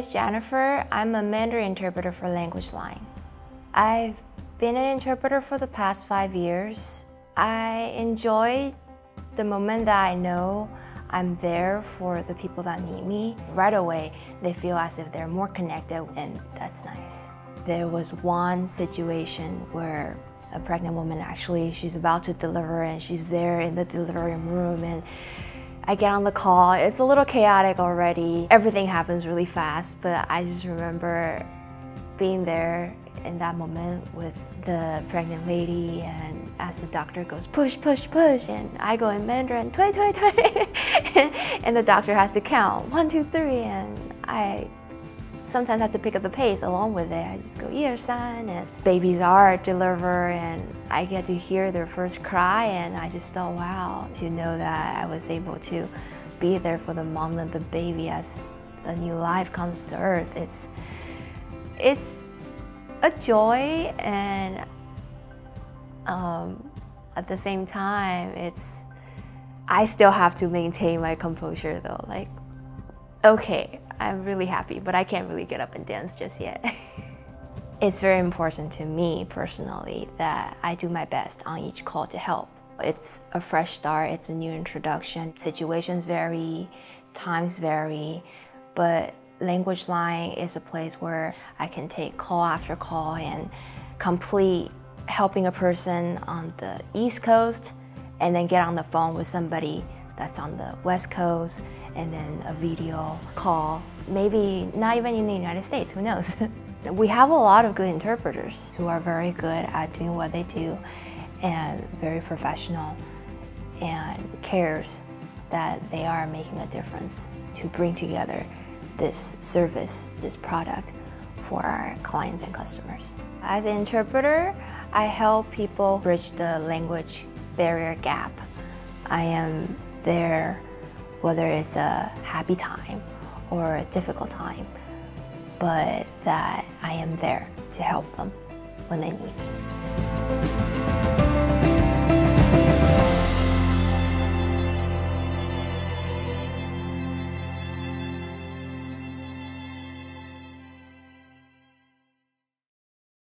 is Jennifer. I'm a Mandarin interpreter for LanguageLine. I've been an interpreter for the past five years. I enjoy the moment that I know I'm there for the people that need me. Right away, they feel as if they're more connected, and that's nice. There was one situation where a pregnant woman actually, she's about to deliver and she's there in the delivery room and I get on the call. It's a little chaotic already. Everything happens really fast, but I just remember being there in that moment with the pregnant lady and as the doctor goes push push push and I go in Mandarin tui tui tui and the doctor has to count one two three and I sometimes I have to pick up the pace along with it. I just go year sign and babies are delivered and I get to hear their first cry and I just thought wow to know that I was able to be there for the mom and the baby as a new life comes to earth. It's it's a joy and um, at the same time it's I still have to maintain my composure though like okay I'm really happy but I can't really get up and dance just yet. It's very important to me personally that I do my best on each call to help. It's a fresh start it's a new introduction. Situations vary times vary but LanguageLine is a place where I can take call after call and complete helping a person on the East Coast and then get on the phone with somebody that's on the West Coast and then a video call. Maybe not even in the United States, who knows? we have a lot of good interpreters who are very good at doing what they do and very professional and cares that they are making a difference to bring together this service, this product for our clients and customers. As an interpreter, I help people bridge the language barrier gap. I am there whether it's a happy time or a difficult time, but that I am there to help them when they need me.